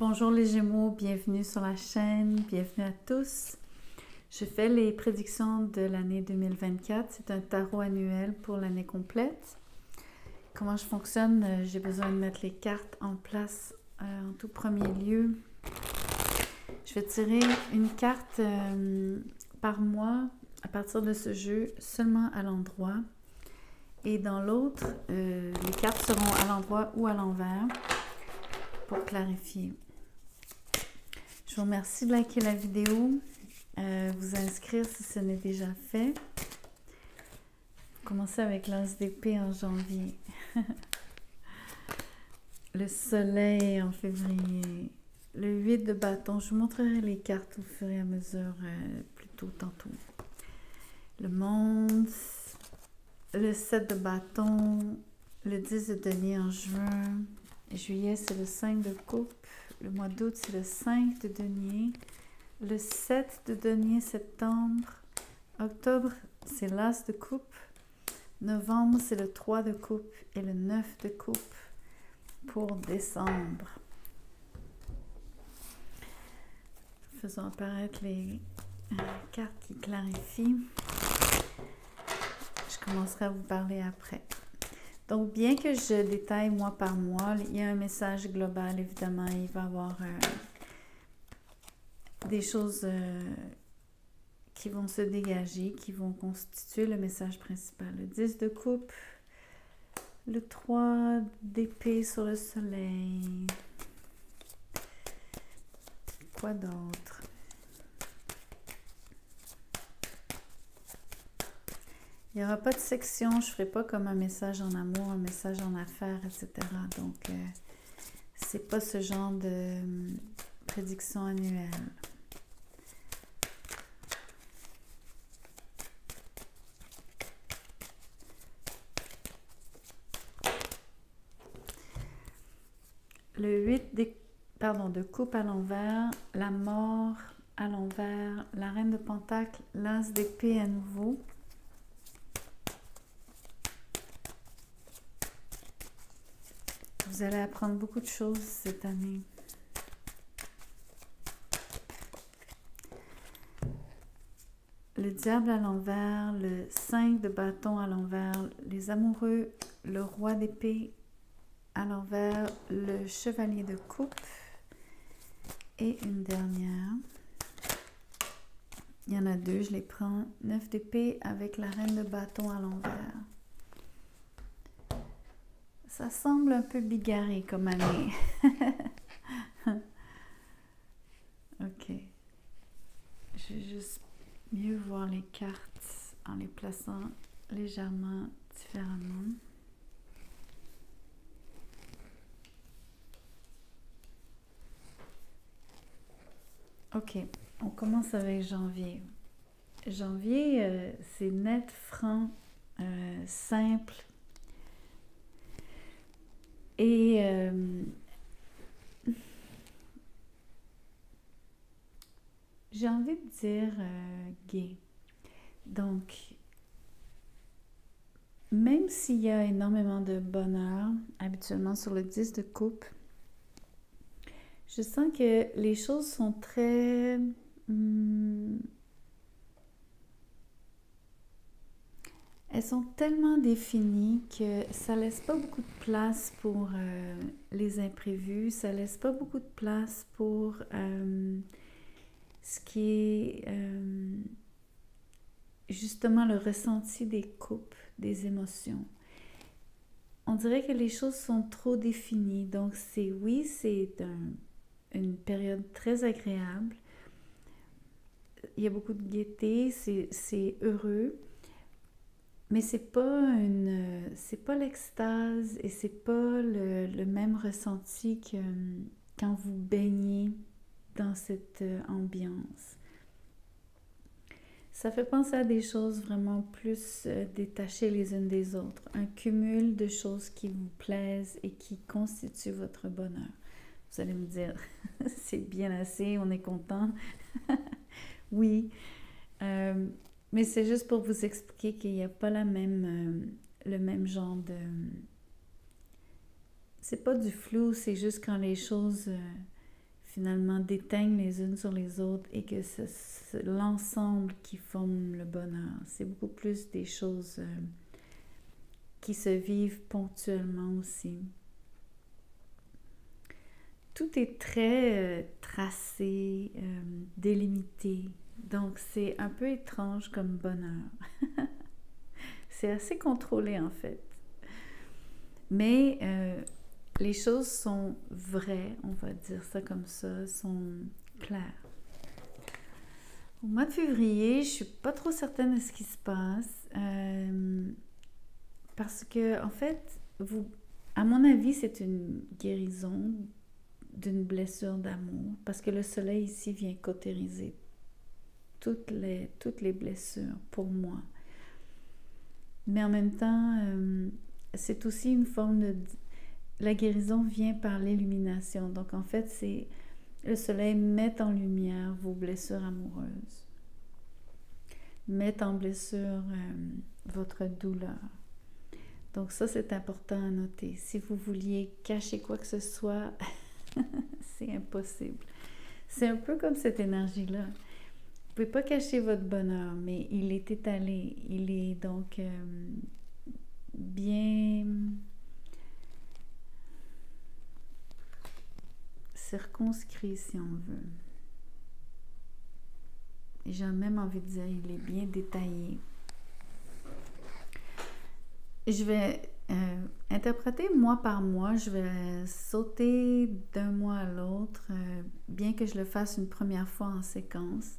Bonjour les Gémeaux, bienvenue sur la chaîne, bienvenue à tous. Je fais les prédictions de l'année 2024. C'est un tarot annuel pour l'année complète. Comment je fonctionne? Euh, J'ai besoin de mettre les cartes en place euh, en tout premier lieu. Je vais tirer une carte euh, par mois à partir de ce jeu seulement à l'endroit. Et dans l'autre, les cartes seront à l'endroit ou à l'envers pour clarifier. Vous remercie de liker la vidéo, euh, vous inscrire si ce n'est déjà fait. Commencer avec l'as d'épée en janvier. le soleil en février. Le 8 de bâton. Je vous montrerai les cartes au fur et à mesure, euh, plus tôt tantôt. Le monde. Le 7 de bâton. Le 10 de denier en juin. Juillet, c'est le 5 de coupe. Le mois d'août, c'est le 5 de denier. Le 7 de denier, septembre. Octobre, c'est l'as de coupe. Novembre, c'est le 3 de coupe et le 9 de coupe pour décembre. Faisons apparaître les cartes qui clarifient. Je commencerai à vous parler après. Donc, bien que je détaille mois par mois, il y a un message global, évidemment. Il va y avoir euh, des choses euh, qui vont se dégager, qui vont constituer le message principal. Le 10 de coupe, le 3 d'épée sur le soleil. Quoi d'autre? Il n'y aura pas de section, je ne ferai pas comme un message en amour, un message en affaires, etc. Donc, euh, c'est pas ce genre de euh, prédiction annuelle. Le 8 de, pardon, de coupe à l'envers, la mort à l'envers, la reine de pentacle, l'as d'épée à nouveau. Vous allez apprendre beaucoup de choses cette année. Le diable à l'envers, le 5 de bâton à l'envers, les amoureux, le roi d'épée à l'envers, le chevalier de coupe et une dernière. Il y en a deux, je les prends. 9 d'épée avec la reine de bâton à l'envers. Ça semble un peu bigarré comme année. ok. Je vais juste mieux voir les cartes en les plaçant légèrement différemment. Ok, on commence avec janvier. Janvier, euh, c'est net, franc, euh, simple, et euh, j'ai envie de dire euh, gay. Donc, même s'il y a énormément de bonheur habituellement sur le 10 de coupe, je sens que les choses sont très... Hmm, elles sont tellement définies que ça laisse pas beaucoup de place pour euh, les imprévus, ça laisse pas beaucoup de place pour euh, ce qui est euh, justement le ressenti des coupes, des émotions. On dirait que les choses sont trop définies. Donc c'est oui, c'est une période très agréable. Il y a beaucoup de gaieté, c'est heureux mais c'est pas une c'est pas l'extase et c'est pas le, même ressenti que quand vous baignez dans cette euh, ambiance. Ça fait penser à des choses vraiment plus euh, détachées les unes des autres, un cumul de choses qui vous plaisent et qui constituent votre bonheur. Vous allez me dire, c'est bien assez, on est content. oui, euh, mais c'est juste pour vous expliquer qu'il n'y a pas la même, euh, le même genre de... C'est pas du flou, c'est juste quand les choses euh, finalement déteignent les unes sur les autres et que c'est l'ensemble qui forme le bonheur. C'est beaucoup plus des choses euh, qui se vivent ponctuellement aussi. Tout est très tracé, délimité. Donc c'est un peu étrange comme bonheur. c'est assez contrôlé en fait. Mais les choses sont vraies, on va dire ça comme ça, sont claires. Au mois de février, je suis pas trop certaine de ce qui se passe euh, parce que en fait, à mon avis, c'est une guérison d'une blessure d'amour parce que le soleil ici vient cautériser toutes les, toutes les blessures pour moi. Mais en même temps, euh, c'est aussi une forme de la guérison vient par l'illumination. Donc en fait, c'est le soleil met en lumière vos blessures amoureuses, met en blessure euh, votre douleur. Donc ça, c'est important à noter. Si vous vouliez cacher quoi que ce soit, c'est impossible. C'est un peu comme cette énergie-là. Pouvez pas cacher votre bonheur, mais il est étalé. Il est donc euh, bien circonscrit, si on veut. J'ai même envie de dire, il est bien détaillé. Je vais euh, interpréter mois par mois, je vais sauter d'un mois à l'autre, euh, bien que je le fasse une première fois en séquence.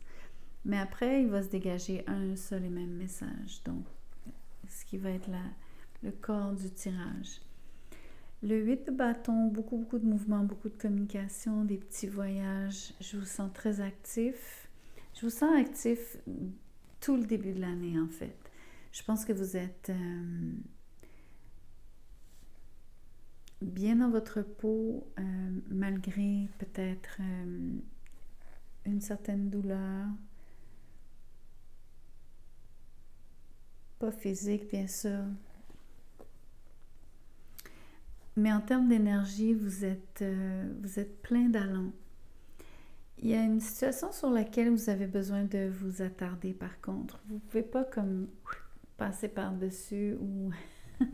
Mais après, il va se dégager un seul et même message. Donc, ce qui va être le corps du tirage. Le 8 de bâton, beaucoup, beaucoup de mouvements, beaucoup de communication, des petits voyages. Je vous sens très actif. Je vous sens actif tout le début de l'année, en fait. Je pense que vous êtes euh, bien dans votre peau, euh, malgré peut-être euh, une certaine douleur. Pas physique, bien sûr, mais en termes d'énergie, vous êtes, euh, vous êtes plein d'allant. Il y a une situation sur laquelle vous avez besoin de vous attarder par contre. Vous ne pouvez pas comme passer par-dessus ou,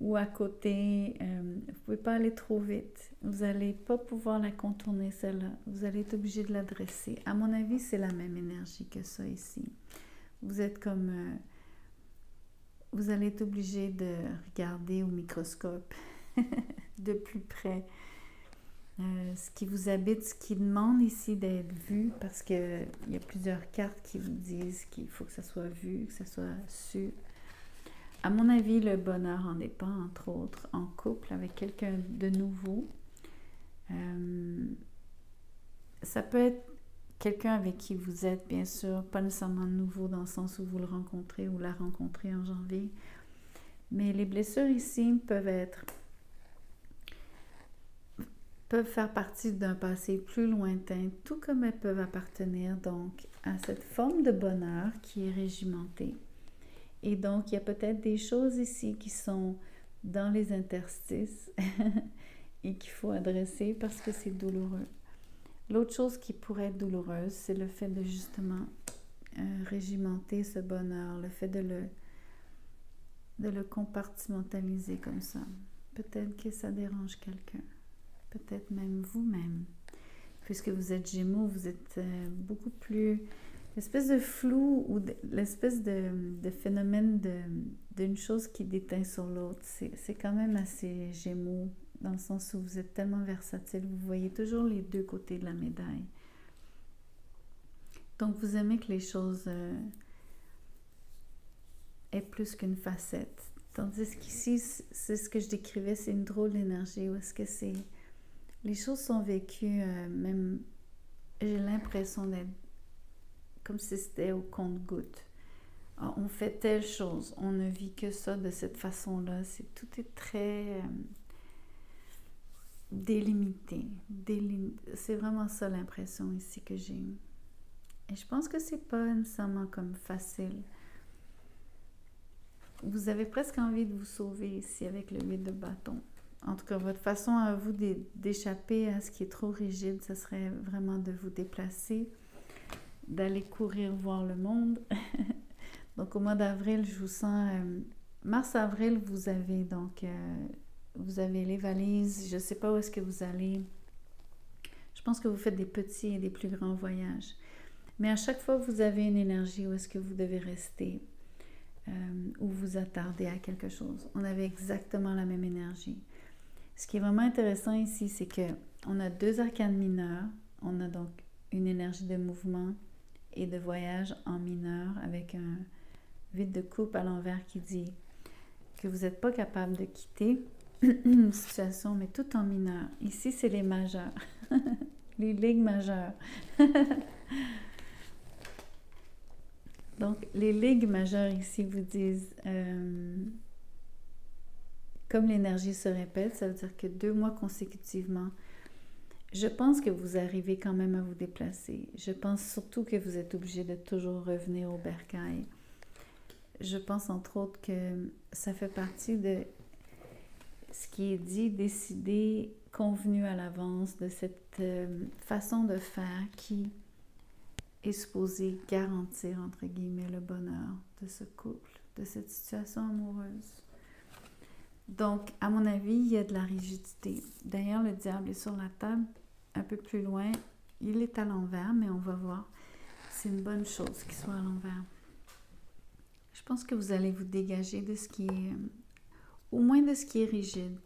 ou à côté. Euh, vous ne pouvez pas aller trop vite. Vous n'allez pas pouvoir la contourner celle-là. Vous allez être obligé de l'adresser. À mon avis, c'est la même énergie que ça ici. Vous êtes comme... Euh, vous allez être obligé de regarder au microscope de plus près euh, ce qui vous habite, ce qui demande ici d'être vu, parce qu'il y a plusieurs cartes qui vous disent qu'il faut que ça soit vu, que ça soit su. À mon avis, le bonheur en dépend, entre autres, en couple avec quelqu'un de nouveau. Euh, ça peut être quelqu'un avec qui vous êtes, bien sûr, pas nécessairement nouveau dans le sens où vous le rencontrez ou la rencontrez en janvier. Mais les blessures ici peuvent être peuvent faire partie d'un passé plus lointain, tout comme elles peuvent appartenir donc à cette forme de bonheur qui est régimentée. Et donc, il y a peut-être des choses ici qui sont dans les interstices et qu'il faut adresser parce que c'est douloureux. L'autre chose qui pourrait être douloureuse, c'est le fait de justement euh, régimenter ce bonheur, le fait de le, compartimentaliser comme ça. Peut-être que ça dérange quelqu'un, peut-être même vous-même. Puisque vous êtes gémeaux, vous êtes euh, beaucoup plus... L'espèce de flou ou l'espèce de, de, phénomène d'une chose qui déteint sur l'autre, c'est quand même assez gémeaux dans le sens où vous êtes tellement versatile, vous voyez toujours les deux côtés de la médaille. Donc vous aimez que les choses euh, aient plus qu'une facette. Tandis qu'ici, c'est ce que je décrivais, c'est une drôle d'énergie. Où est-ce que c'est... Les choses sont vécues, euh, même... J'ai l'impression d'être comme si c'était au compte-goutte. Ah, on fait telle chose, on ne vit que ça de cette façon-là. C'est, tout est très... Euh, délimité. C'est vraiment ça l'impression ici que j'ai. Et je pense que c'est pas nécessairement comme facile. Vous avez presque envie de vous sauver ici avec le 8 de bâton. en tout cas, votre façon à vous d'échapper à ce qui est trop rigide, ce serait vraiment de vous déplacer, d'aller courir voir le monde. donc au mois d'avril, je vous sens... Euh, mars-avril, vous avez donc... Euh, vous avez les valises, je ne sais pas où est-ce que vous allez. Je pense que vous faites des petits et des plus grands voyages. Mais à chaque fois, vous avez une énergie où est-ce que vous devez rester, euh, ou vous attarder à quelque chose. On avait exactement la même énergie. Ce qui est vraiment intéressant ici, c'est que on a deux arcanes mineurs. On a donc une énergie de mouvement et de voyage en mineur avec un vide de coupe à l'envers qui dit que vous n'êtes pas capable de quitter situation, mais tout en mineur. Ici, c'est les majeurs, les ligues majeures. Donc, les ligues majeures ici vous disent euh, comme l'énergie se répète, ça veut dire que deux mois consécutivement, je pense que vous arrivez quand même à vous déplacer. Je pense surtout que vous êtes obligé de toujours revenir au bercail. Je pense entre autres que ça fait partie de ce qui est dit, décidé, convenu à l'avance, de cette euh, façon de faire qui est supposée garantir, entre guillemets, le bonheur de ce couple, de cette situation amoureuse. Donc, à mon avis, il y a de la rigidité. D'ailleurs, le diable est sur la table un peu plus loin. Il est à l'envers, mais on va voir. C'est une bonne chose qu'il soit à l'envers. Je pense que vous allez vous dégager de ce qui est, au moins de ce qui est rigide.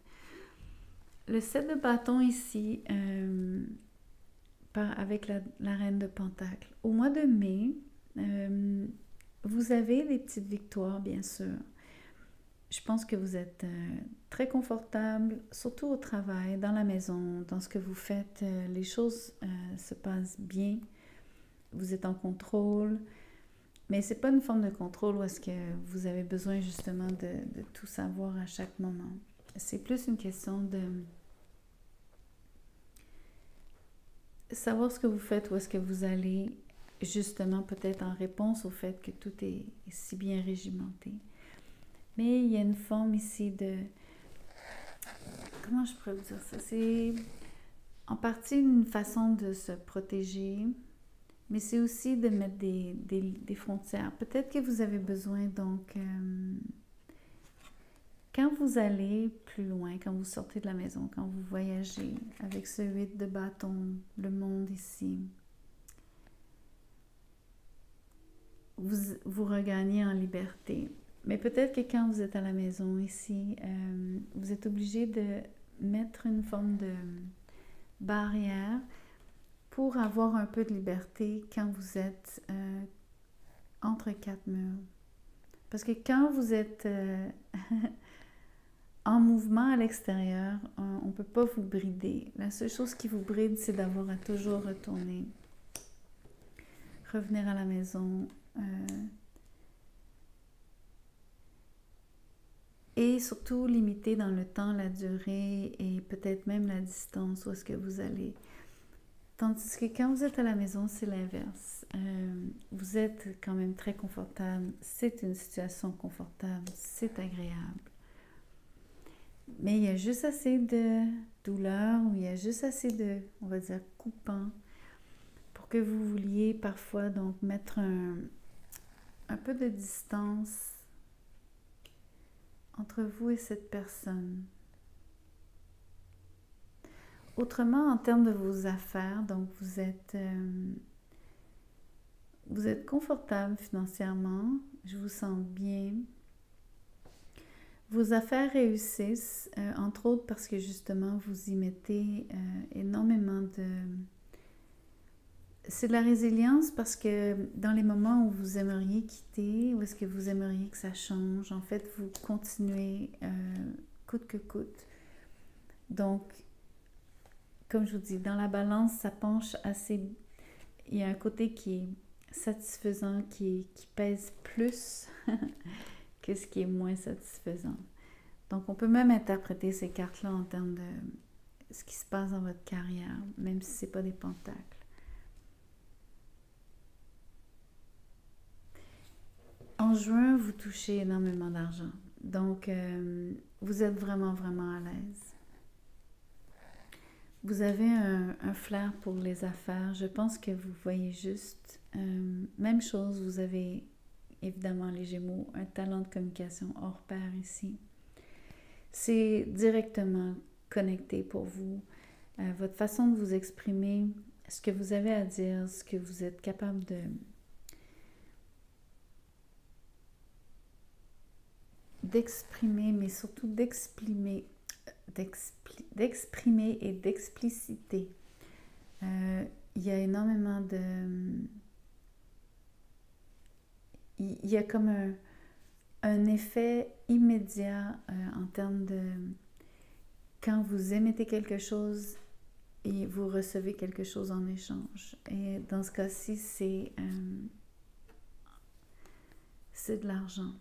Le set de bâton ici, euh, avec la, reine de Pentacle. Au mois de mai, euh, vous avez des petites victoires, bien sûr je pense que vous êtes euh, très confortable, surtout au travail, dans la maison, dans ce que vous faites. Les choses se passent bien. Vous êtes en contrôle. Mais ce n'est pas une forme de contrôle où est-ce que vous avez besoin justement de, tout savoir à chaque moment. C'est plus une question de savoir ce que vous faites, où est-ce que vous allez, justement peut-être en réponse au fait que tout est si bien régimenté. Mais il y a une forme ici de... Comment je pourrais vous dire ça? C'est en partie une façon de se protéger, mais c'est aussi de mettre des, des, frontières. Peut-être que vous avez besoin, donc, euh, quand vous allez plus loin, quand vous sortez de la maison, quand vous voyagez avec ce 8 de bâton, le monde ici, vous, vous regagnez en liberté. Mais peut-être que quand vous êtes à la maison ici, euh, vous êtes obligé de mettre une forme de barrière pour avoir un peu de liberté quand vous êtes euh, entre quatre murs. Parce que quand vous êtes euh, en mouvement à l'extérieur, on ne peut pas vous brider. La seule chose qui vous bride, c'est d'avoir à toujours retourner, revenir à la maison, et surtout limiter dans le temps la durée et peut-être même la distance où est-ce que vous allez. Tandis que quand vous êtes à la maison, c'est l'inverse. Euh, vous êtes quand même très confortable, c'est une situation confortable, c'est agréable. Mais il y a juste assez de douleur ou il y a juste assez de, on va dire, coupant pour que vous vouliez parfois donc mettre un, un peu de distance entre vous et cette personne. Autrement, en termes de vos affaires, donc vous êtes, euh, vous êtes confortable financièrement, je vous sens bien. Vos affaires réussissent, euh, entre autres parce que justement vous y mettez euh, énormément de, c'est de la résilience parce que dans les moments où vous aimeriez quitter, où est-ce que vous aimeriez que ça change, en fait, vous continuez coûte que coûte. Donc, comme je vous dis, dans la balance, ça penche assez... Il y a un côté qui est satisfaisant, qui, pèse plus que ce qui est moins satisfaisant. Donc, on peut même interpréter ces cartes-là en termes de ce qui se passe dans votre carrière, même si ce n'est pas des pentacles. En juin, vous touchez énormément d'argent. Donc, euh, vous êtes vraiment, vraiment à l'aise. Vous avez un, flair pour les affaires. Je pense que vous voyez juste. Euh, même chose, vous avez évidemment les Gémeaux, un talent de communication hors pair ici. C'est directement connecté pour vous. Euh, votre façon de vous exprimer, ce que vous avez à dire, ce que vous êtes capable de d'exprimer, mais surtout d'exprimer, d'exprimer et d'expliciter. Euh, il y a énormément de... Il y a comme un, un effet immédiat euh, en termes de... Quand vous émettez quelque chose et vous recevez quelque chose en échange. Et dans ce cas-ci, c'est... Euh, c'est de l'argent.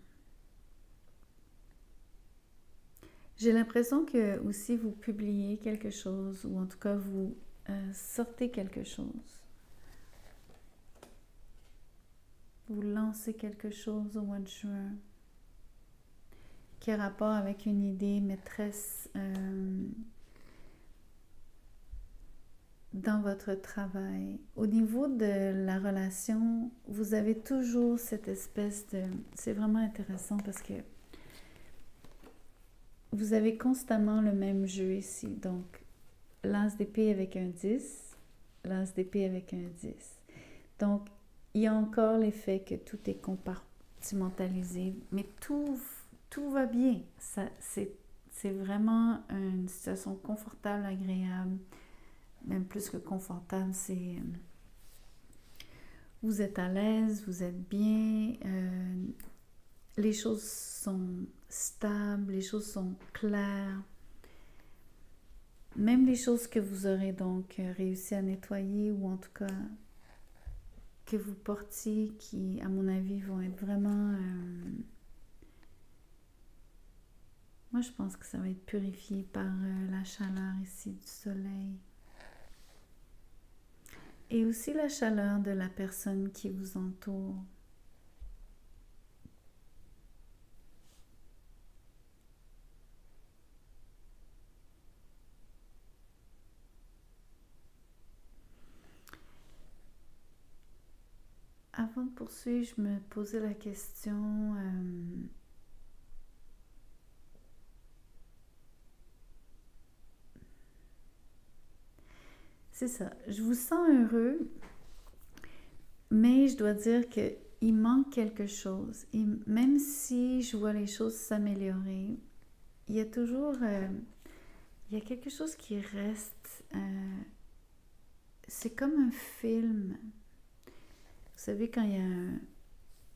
J'ai l'impression que aussi vous publiez quelque chose ou en tout cas vous euh, sortez quelque chose. Vous lancez quelque chose au mois de juin qui a rapport avec une idée maîtresse euh, dans votre travail. Au niveau de la relation, vous avez toujours cette espèce de... C'est vraiment intéressant parce que vous avez constamment le même jeu ici. Donc, lance d'épée avec un 10, lance d'épée avec un 10. Donc, il y a encore l'effet que tout est compartimentalisé, mais tout, tout va bien. C'est vraiment une situation confortable, agréable, même plus que confortable. C'est vous êtes à l'aise, vous êtes bien, euh, les choses sont stables, les choses sont claires. Même les choses que vous aurez donc réussi à nettoyer ou en tout cas que vous portiez qui, à mon avis, vont être vraiment... Euh, moi, je pense que ça va être purifié par euh, la chaleur ici du soleil. Et aussi la chaleur de la personne qui vous entoure. Avant de poursuivre, je me posais la question. Euh, c'est ça. Je vous sens heureux, mais je dois dire que il manque quelque chose. Et même si je vois les choses s'améliorer, il y a toujours euh, il y a quelque chose qui reste. Euh, c'est comme un film. Vous savez, quand il y a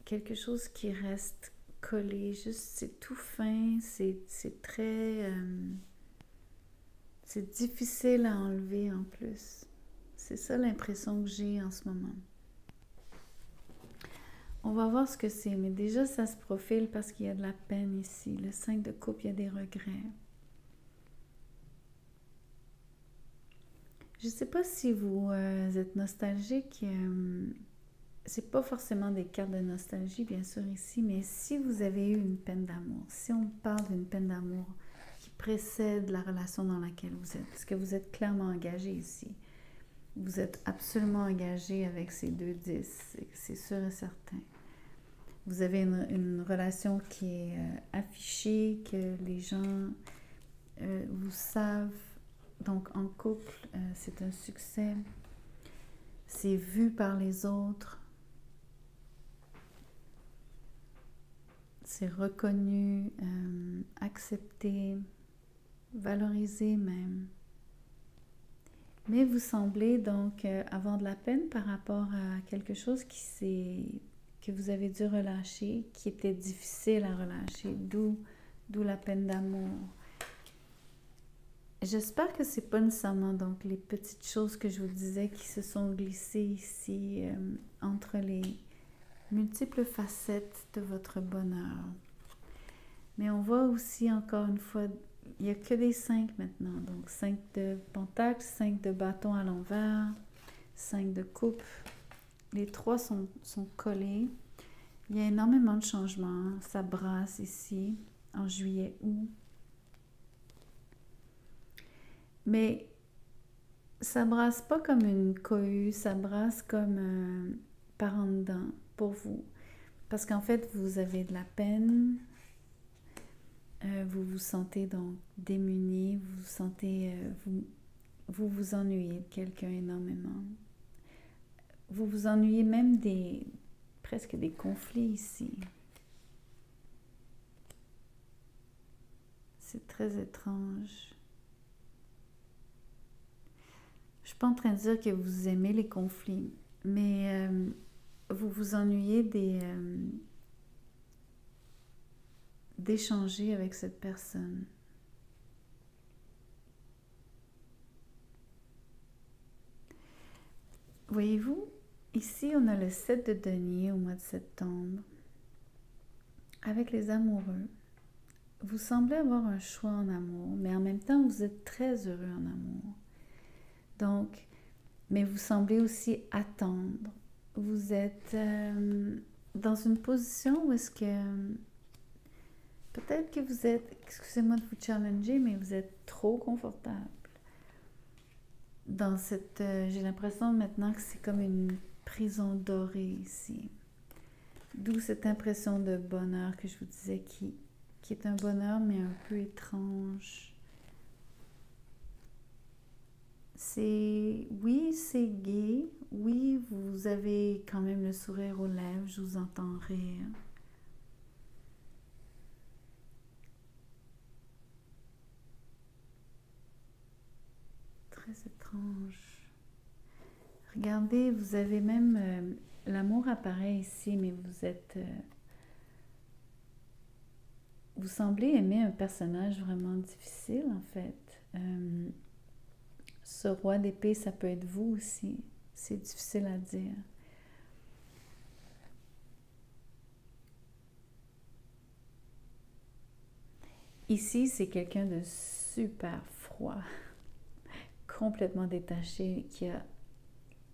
quelque chose qui reste collé, juste c'est tout fin, c'est très... Euh, c'est difficile à enlever en plus. C'est ça l'impression que j'ai en ce moment. On va voir ce que c'est, mais déjà ça se profile parce qu'il y a de la peine ici. Le 5 de coupe, il y a des regrets. Je ne sais pas si vous euh, êtes nostalgique. Euh, c'est pas forcément des cartes de nostalgie, bien sûr, ici, mais si vous avez eu une peine d'amour, si on parle d'une peine d'amour qui précède la relation dans laquelle vous êtes, parce que vous êtes clairement engagé ici, vous êtes absolument engagé avec ces deux dix, c'est sûr et certain. Vous avez une, relation qui est euh, affichée, que les gens euh, vous savent. Donc en couple, euh, c'est un succès. C'est vu par les autres. C'est reconnu, euh, accepté, valorisé même. Mais vous semblez donc euh, avoir de la peine par rapport à quelque chose qui que vous avez dû relâcher, qui était difficile à relâcher, d'où, la peine d'amour. J'espère que c'est pas nécessairement donc les petites choses que je vous disais qui se sont glissées ici euh, entre les, multiples facettes de votre bonheur. Mais on voit aussi encore une fois, il n'y a que des cinq maintenant. Donc cinq de pentacle, cinq de bâton à l'envers, cinq de coupe. Les trois sont, sont collés. Il y a énormément de changements. Ça brasse ici en juillet-août. Mais ça brasse pas comme une cohue, ça brasse comme un par en dedans pour vous. Parce qu'en fait, vous avez de la peine, euh, vous vous sentez donc démuni, vous vous sentez, euh, vous, vous vous ennuyez de quelqu'un énormément. Vous vous ennuyez même des, presque des conflits ici. C'est très étrange. Je suis pas en train de dire que vous aimez les conflits, mais euh, vous vous ennuyez euh, d'échanger avec cette personne. Voyez-vous, ici on a le 7 de denier au mois de septembre. Avec les amoureux, vous semblez avoir un choix en amour, mais en même temps vous êtes très heureux en amour. Donc, mais vous semblez aussi attendre. Vous êtes euh, dans une position où est-ce que peut-être que vous êtes, excusez-moi de vous challenger, mais vous êtes trop confortable. Dans cette, euh, j'ai l'impression maintenant que c'est comme une prison dorée ici. D'où cette impression de bonheur que je vous disais qui, qui est un bonheur mais un peu étrange c'est oui, c'est gai. Oui, vous avez quand même le sourire aux lèvres, je vous entends rire. Très étrange. Regardez, vous avez même euh, l'amour apparaît ici, mais vous êtes euh, vous semblez aimer un personnage vraiment difficile en fait. Euh, ce roi d'épée, ça peut être vous aussi. C'est difficile à dire. Ici, c'est quelqu'un de super froid, complètement détaché, qui a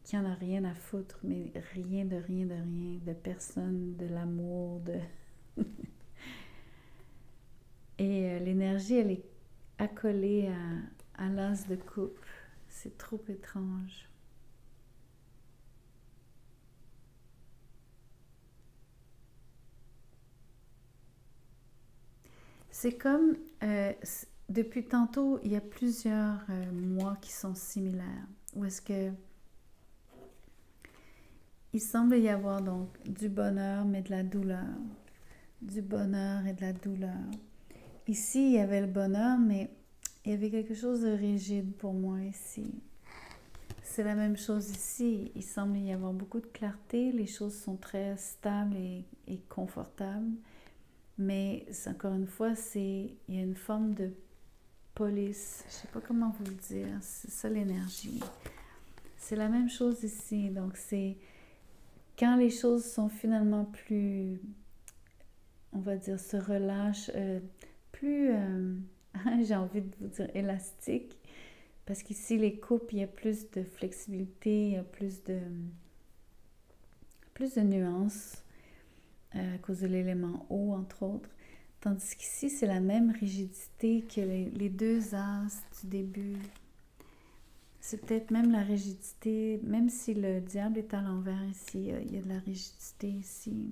qui en a rien à foutre, mais rien de rien de rien, de personne, de l'amour, de... Et euh, l'énergie, elle est accolée à, à l'as de coupe. C'est trop étrange. C'est comme, euh, depuis tantôt, il y a plusieurs euh, mois qui sont similaires. Où est-ce que il semble y avoir donc du bonheur mais de la douleur. Du bonheur et de la douleur. Ici, il y avait le bonheur, mais il y avait quelque chose de rigide pour moi ici. C'est la même chose ici. Il semble y avoir beaucoup de clarté. Les choses sont très stables et, confortables. Mais encore une fois, il y a une forme de police. Je ne sais pas comment vous le dire. C'est ça l'énergie. C'est la même chose ici. Donc c'est quand les choses sont finalement plus, on va dire, se relâchent, euh, plus euh, j'ai envie de vous dire élastique, parce qu'ici, les coupes, il y a plus de flexibilité, il y a plus de, plus de nuances euh, à cause de l'élément eau, entre autres. Tandis qu'ici, c'est la même rigidité que les, deux as du début. C'est peut-être même la rigidité, même si le diable est à l'envers ici, il y a de la rigidité ici.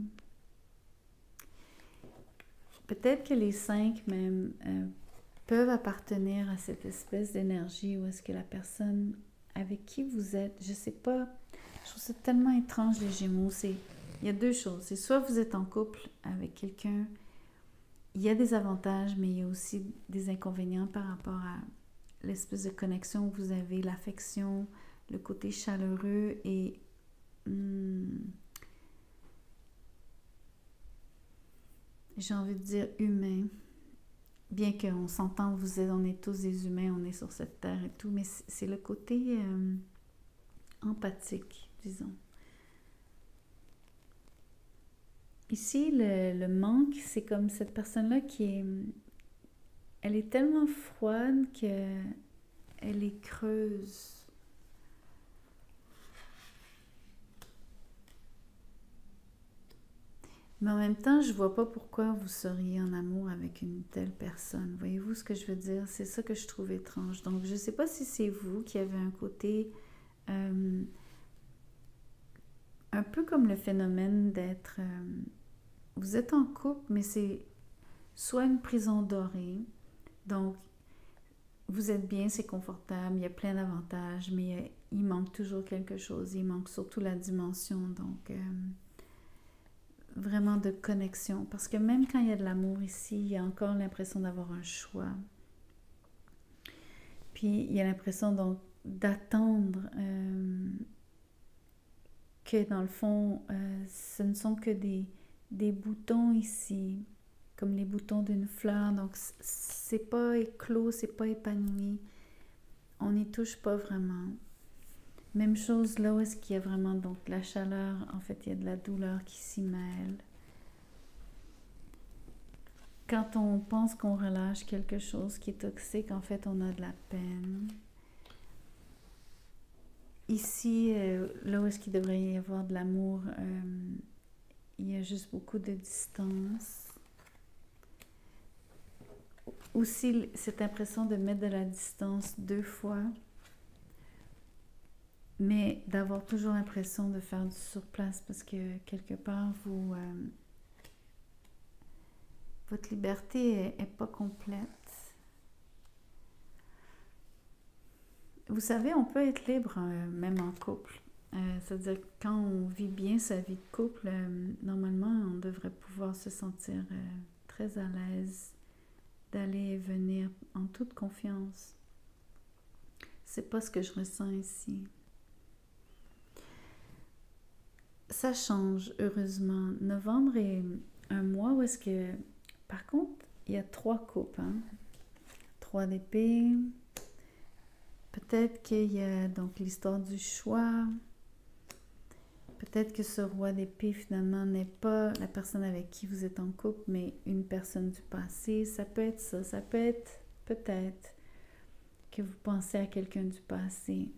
Peut-être que les cinq même euh, peuvent appartenir à cette espèce d'énergie où est-ce que la personne avec qui vous êtes, je sais pas, je trouve ça tellement étrange les Gémeaux. Il y a deux choses. C'est soit vous êtes en couple avec quelqu'un, il y a des avantages, mais il y a aussi des inconvénients par rapport à l'espèce de connexion que vous avez, l'affection, le côté chaleureux et hmm, j'ai envie de dire humain bien qu'on s'entend, vous êtes, on est tous des humains, on est sur cette terre et tout, mais c'est le côté euh, empathique, disons. Ici, le, manque, c'est comme cette personne-là qui est... Elle est tellement froide que elle est creuse. Mais en même temps, je vois pas pourquoi vous seriez en amour avec une telle personne. Voyez-vous ce que je veux dire? C'est ça que je trouve étrange. Donc, je ne sais pas si c'est vous qui avez un côté euh, un peu comme le phénomène d'être... Euh, vous êtes en couple, mais c'est soit une prison dorée. Donc, vous êtes bien, c'est confortable, il y a plein d'avantages, mais il manque toujours quelque chose. Il manque surtout la dimension. Donc, euh, vraiment de connexion. Parce que même quand il y a de l'amour ici, il y a encore l'impression d'avoir un choix. Puis il y a l'impression donc d'attendre euh, que dans le fond, euh, ce ne sont que des, des boutons ici, comme les boutons d'une fleur. Donc c'est pas éclos, c'est pas épanoui. On n'y touche pas vraiment. Même chose là où est-ce qu'il y a vraiment donc la chaleur, en fait il y a de la douleur qui s'y mêle. Quand on pense qu'on relâche quelque chose qui est toxique, en fait on a de la peine. Ici, euh, là où est-ce qu'il devrait y avoir de l'amour, euh, il y a juste beaucoup de distance. Aussi, cette impression de mettre de la distance deux fois mais d'avoir toujours l'impression de faire du surplace parce que quelque part, euh, votre liberté n'est pas complète. Vous savez, on peut être libre euh, même en couple. Euh, c'est-à-dire quand on vit bien sa vie de couple, normalement, on devrait pouvoir se sentir très à l'aise d'aller et venir en toute confiance. C'est pas ce que je ressens ici. Ça change, heureusement. Novembre est un mois où est-ce que, par contre, il y a trois coupes. Hein? Trois d'épée. Peut-être qu'il y a donc l'histoire du choix. Peut-être que ce roi d'épée, finalement, n'est pas la personne avec qui vous êtes en couple, mais une personne du passé. Ça peut être ça. Ça peut être, peut-être, que vous pensez à quelqu'un du passé.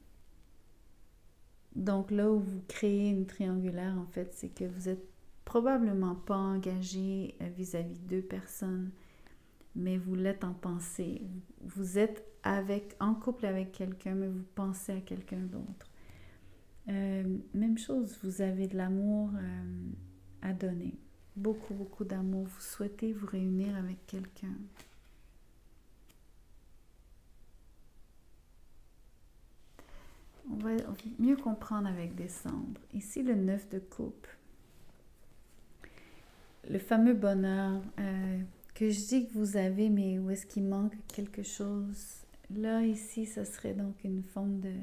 Donc là où vous créez une triangulaire, en fait, c'est que vous n'êtes probablement pas engagé euh, vis-à-vis de deux personnes, mais vous l'êtes en pensée. Vous êtes avec, en couple avec quelqu'un, mais vous pensez à quelqu'un d'autre. Euh, même chose, vous avez de l'amour euh, à donner. Beaucoup, beaucoup d'amour. Vous souhaitez vous réunir avec quelqu'un. On va mieux comprendre avec décembre. Ici, le 9 de coupe. Le fameux bonheur euh, que je dis que vous avez, mais où est-ce qu'il manque quelque chose? Là, ici, ça serait donc une forme de,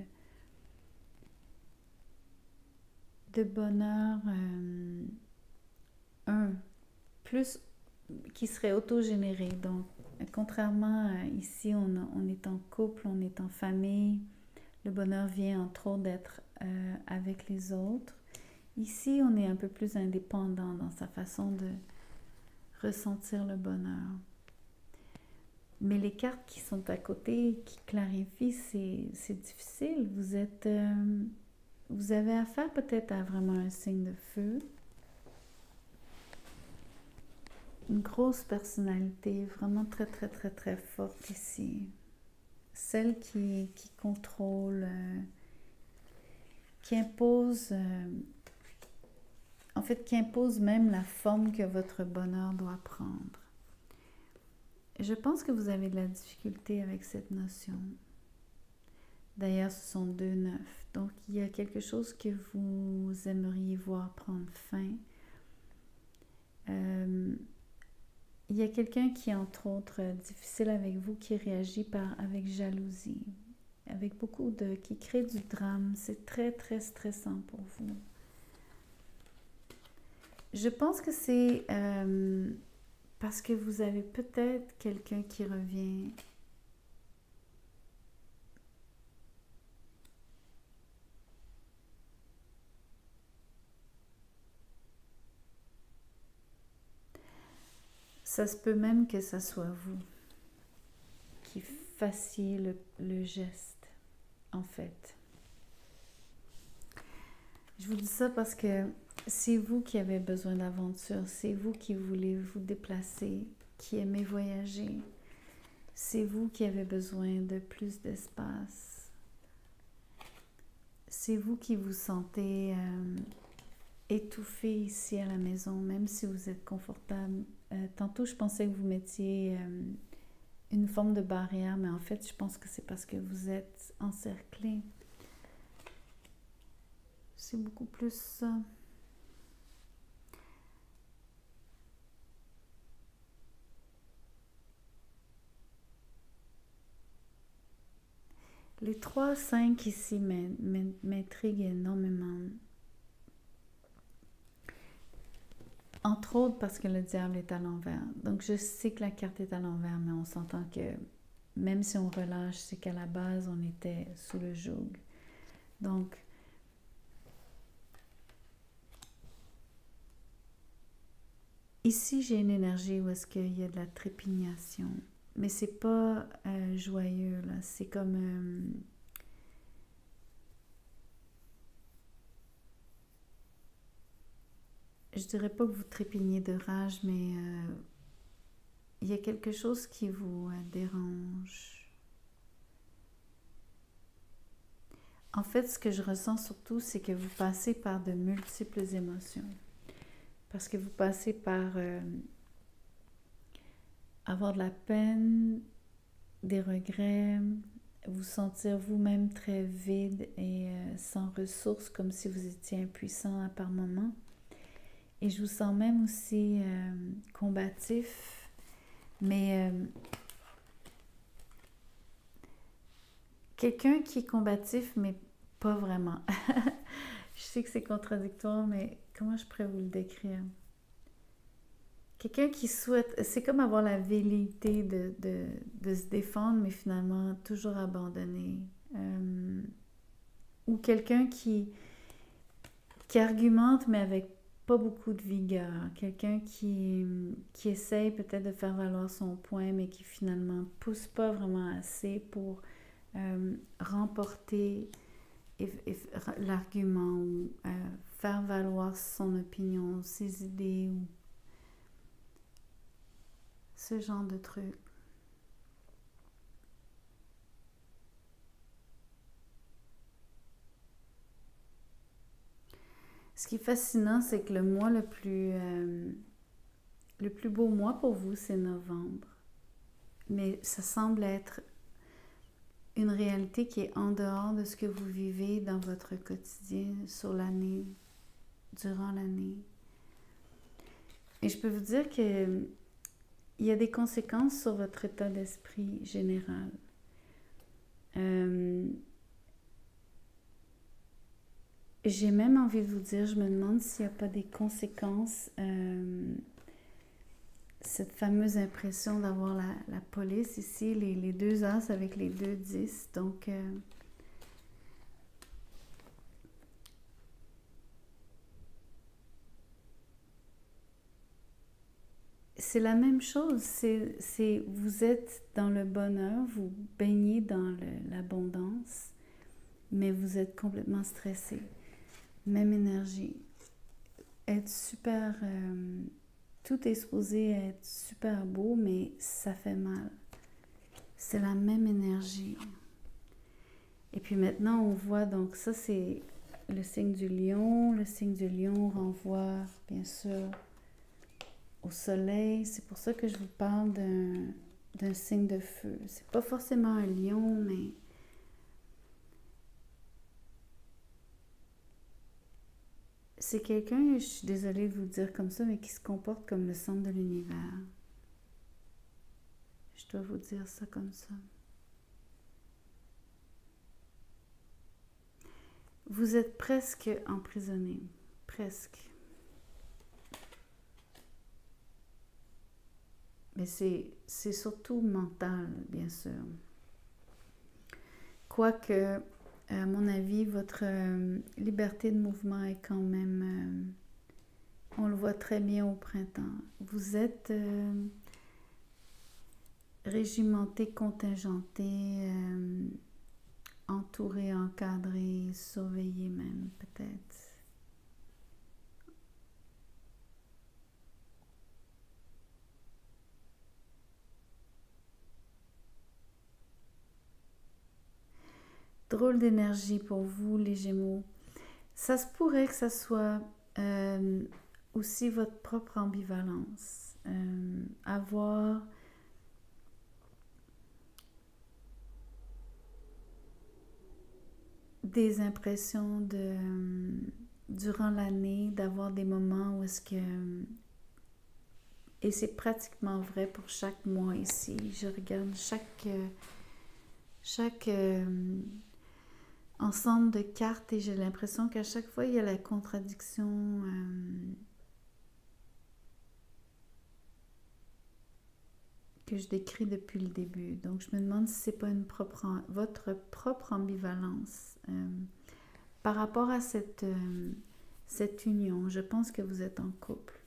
de bonheur. Euh, un, plus qui serait autogénéré. Donc, contrairement à ici, on est en couple, on est en famille le bonheur vient entre autres d'être euh, avec les autres. Ici, on est un peu plus indépendant dans sa façon de ressentir le bonheur. Mais les cartes qui sont à côté, qui clarifient, c'est difficile. Vous êtes, euh, vous avez affaire peut-être à vraiment un signe de feu. Une grosse personnalité, vraiment très, très, très, très forte ici celle qui, contrôle, euh, qui impose, euh, en fait, qui impose même la forme que votre bonheur doit prendre. Je pense que vous avez de la difficulté avec cette notion. D'ailleurs, ce sont deux neufs. Donc, il y a quelque chose que vous aimeriez voir prendre fin. Euh, il y a quelqu'un qui est entre autres difficile avec vous, qui réagit par, avec jalousie, avec beaucoup de... qui crée du drame. C'est très, très stressant pour vous. Je pense que c'est euh, parce que vous avez peut-être quelqu'un qui revient Ça se peut même que ce soit vous qui fassiez le, geste, en fait. Je vous dis ça parce que c'est vous qui avez besoin d'aventure, c'est vous qui voulez vous déplacer, qui aimez voyager, c'est vous qui avez besoin de plus d'espace, c'est vous qui vous sentez euh, étouffé ici à la maison, même si vous êtes confortable. Euh, tantôt, je pensais que vous mettiez euh, une forme de barrière, mais en fait, je pense que c'est parce que vous êtes encerclé. C'est beaucoup plus. Les 3-5 ici m'intriguent énormément. Entre autres parce que le diable est à l'envers. Donc je sais que la carte est à l'envers, mais on s'entend que même si on relâche, c'est qu'à la base, on était sous le joug. Donc, ici, j'ai une énergie où est-ce qu'il y a de la trépignation. Mais c'est pas euh, joyeux, là. C'est comme... Euh, je dirais pas que vous trépignez de rage, mais euh, il y a quelque chose qui vous euh, dérange. En fait, ce que je ressens surtout, c'est que vous passez par de multiples émotions. Parce que vous passez par euh, avoir de la peine, des regrets, vous sentir vous-même très vide et sans ressources, comme si vous étiez impuissant à par moment. Et je vous sens même aussi euh, combatif, mais euh, quelqu'un qui est combatif, mais pas vraiment. je sais que c'est contradictoire, mais comment je pourrais vous le décrire? Quelqu'un qui souhaite, c'est comme avoir la velléité de, de, se défendre, mais finalement toujours abandonner. Euh, ou quelqu'un qui, qui argumente, mais avec pas beaucoup de vigueur, quelqu'un qui, essaye peut-être de faire valoir son point, mais qui finalement pousse pas vraiment assez pour euh, remporter l'argument ou euh, faire valoir son opinion, ses idées ou ce genre de trucs. Ce qui est fascinant, c'est que le mois le plus, euh, le plus beau mois pour vous, c'est novembre. Mais ça semble être une réalité qui est en dehors de ce que vous vivez dans votre quotidien sur l'année, durant l'année. Et je peux vous dire que il y a des conséquences sur votre état d'esprit général. Euh, j'ai même envie de vous dire, je me demande s'il n'y a pas des conséquences, euh, cette fameuse impression d'avoir la, police ici, les, deux as avec les deux 10. Donc, euh, c'est la même chose. C'est, vous êtes dans le bonheur, vous baignez dans l'abondance, mais vous êtes complètement stressé même énergie. Être super... Euh, tout est supposé être super beau, mais ça fait mal. C'est la même énergie. Et puis maintenant, on voit, donc ça c'est le signe du lion. Le signe du lion renvoie, bien sûr, au soleil. C'est pour ça que je vous parle d'un signe de feu. C'est pas forcément un lion, mais c'est quelqu'un, je suis désolée de vous dire comme ça, mais qui se comporte comme le centre de l'univers. Je dois vous dire ça comme ça. Vous êtes presque emprisonné, presque. Mais c'est surtout mental, bien sûr. Quoique à mon avis, votre euh, liberté de mouvement est quand même, euh, on le voit très bien au printemps. Vous êtes euh, régimenté, contingenté, entouré, encadré, surveillé même peut-être? Drôle d'énergie pour vous, les Gémeaux. Ça se pourrait que ça soit euh, aussi votre propre ambivalence. Euh, avoir des impressions de durant l'année d'avoir des moments où est-ce que et c'est pratiquement vrai pour chaque mois ici. Je regarde chaque chaque euh, ensemble de cartes et j'ai l'impression qu'à chaque fois il y a la contradiction euh, que je décris depuis le début. Donc je me demande si c'est pas une propre votre propre ambivalence. Euh, par rapport à cette, euh, cette union, je pense que vous êtes en couple.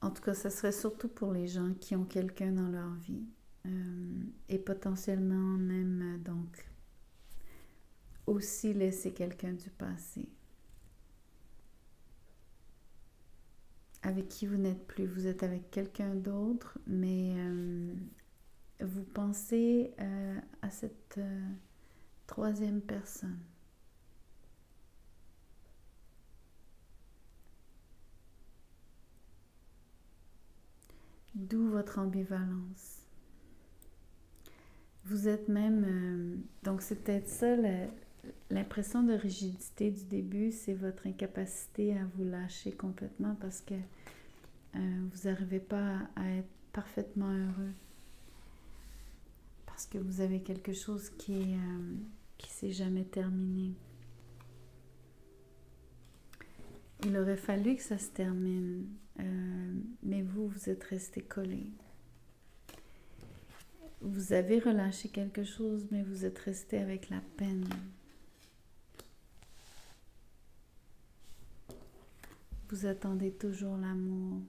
En tout cas, ce serait surtout pour les gens qui ont quelqu'un dans leur vie euh, et potentiellement même euh, donc aussi laisser quelqu'un du passé avec qui vous n'êtes plus. Vous êtes avec quelqu'un d'autre, mais vous pensez à cette troisième personne. D'où votre ambivalence. Vous êtes même... Euh, donc c'est peut-être ça l'impression de rigidité du début, c'est votre incapacité à vous lâcher complètement parce que euh, vous n'arrivez pas à être parfaitement heureux. Parce que vous avez quelque chose qui est... Euh, s'est jamais terminé. Il aurait fallu que ça se termine, mais vous, vous êtes resté collé. Vous avez relâché quelque chose, mais vous êtes resté avec la peine. Vous attendez toujours l'amour.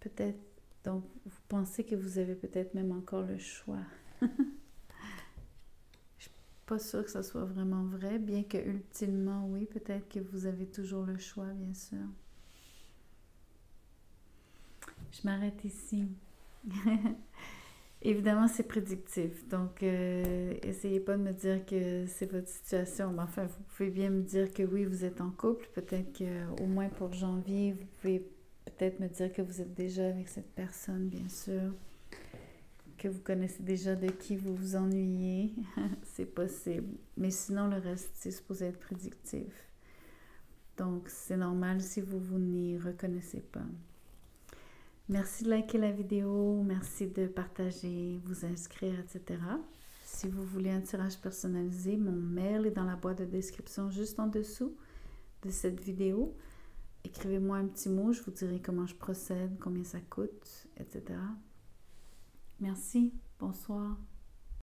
Peut-être, donc, vous pensez que vous avez peut-être même encore le choix. pas sûr que ça soit vraiment vrai, bien que ultimement, oui, peut-être que vous avez toujours le choix, bien sûr. Je m'arrête ici. Évidemment, c'est prédictif. Donc, euh, essayez pas de me dire que c'est votre situation. Enfin, vous pouvez bien me dire que oui, vous êtes en couple. Peut-être qu'au moins pour janvier, vous pouvez peut-être me dire que vous êtes déjà avec cette personne, bien sûr que vous connaissez déjà de qui vous vous ennuyez, c'est possible. Mais sinon, le reste, c'est supposé être prédictif. Donc, c'est normal si vous vous n'y reconnaissez pas. Merci de liker la vidéo, merci de partager, vous inscrire, etc. Si vous voulez un tirage personnalisé, mon mail est dans la boîte de description juste en dessous de cette vidéo. Écrivez-moi un petit mot, je vous dirai comment je procède, combien ça coûte, etc. Merci, bonsoir.